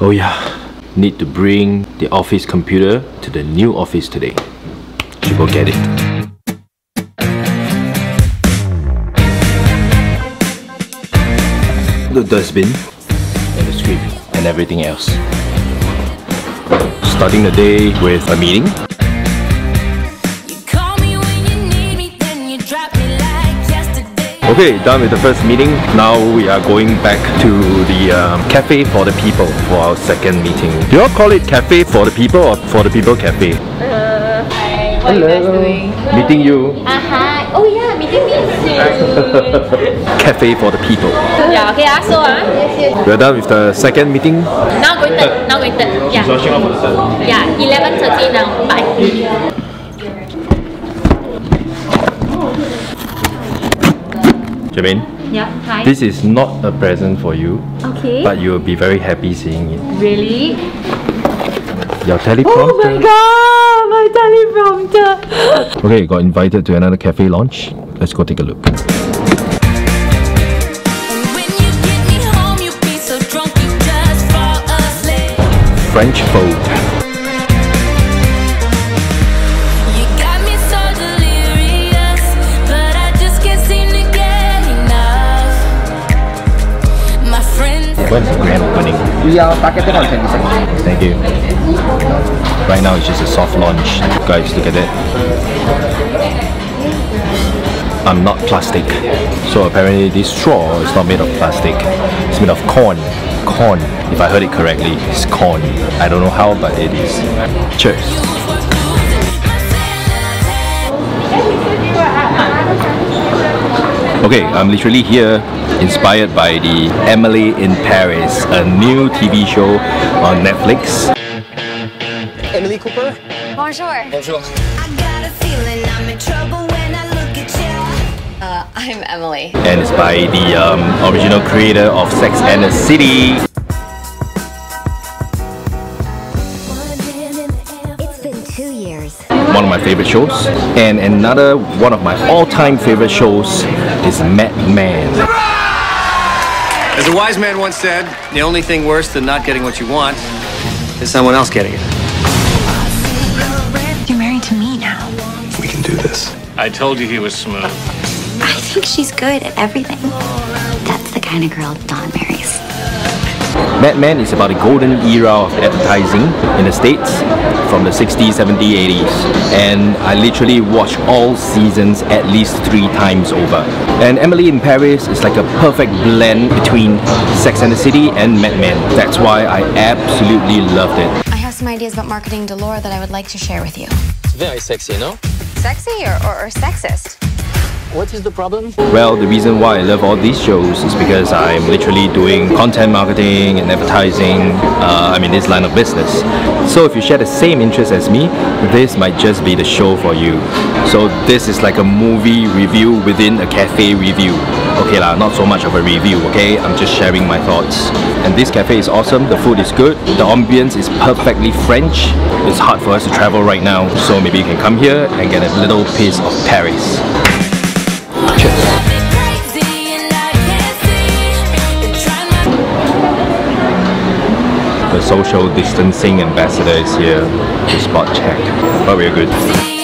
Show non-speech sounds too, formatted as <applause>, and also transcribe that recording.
Oh yeah, need to bring the office computer to the new office today. Should go get it. The dustbin and the screen and everything else. Starting the day with a meeting. Okay, done with the first meeting. Now we are going back to the um, cafe for the people for our second meeting. Do you all call it cafe for the people or for the people cafe? Hi, what are you guys doing? Meeting you. Uh hi. Oh yeah, meeting me soon. <laughs> cafe for the people. yeah, okay, ah, so ah. Yes, yes. We are done with the second meeting. Now going third. Now going third. Yeah. Yeah, eleven thirty now. Bye. Germaine, Yeah. Hi. this is not a present for you, okay. but you will be very happy seeing it. really? Your teleprompter. Oh my god, my teleprompter. Okay, got invited to another cafe launch. Let's go take a look. And when you get me home, so drunk you just fall asleep. French food. The grand opening? We are targeting on 22nd. Thank you. Right now it's just a soft launch. Guys, look at it. I'm not plastic. So apparently this straw is not made of plastic. It's made of corn. Corn. If I heard it correctly, it's corn. I don't know how, but it is. Cheers. Okay, I'm literally here inspired by the Emily in Paris, a new TV show on Netflix. Emily Cooper. Bonjour. Bonjour. I got a feeling I'm in trouble when I look at you. Uh, I'm Emily. and it's by the um, original creator of Sex and the City. It's been two years. One of my favorite shows. And another one of my all-time favorite shows is Mad Men. As a wise man once said, the only thing worse than not getting what you want is someone else getting it. You're married to me now. We can do this. I told you he was smooth. I think she's good at everything. That's the kind of girl Don marries. Mad Men is about the golden era of advertising in the States from the 60s, 70s, 80s. And I literally watched all seasons at least three times over. And Emily in Paris is like a perfect blend between Sex and the City and Mad Men. That's why I absolutely loved it. I have some ideas about marketing De L'Heure that I would like to share with you. Very sexy, no? Sexy or, or, or sexist? What is the problem? Well, the reason why I love all these shows is because I'm literally doing content marketing and advertising. Uh, I'm in this line of business. So if you share the same interest as me, this might just be the show for you. So this is like a movie review within a cafe review. Okay lah, not so much of a review, okay? I'm just sharing my thoughts. And this cafe is awesome, the food is good, the ambience is perfectly French. It's hard for us to travel right now, so maybe you can come here and get a little piece of Paris. Social distancing ambassador is here to spot check. But we're good.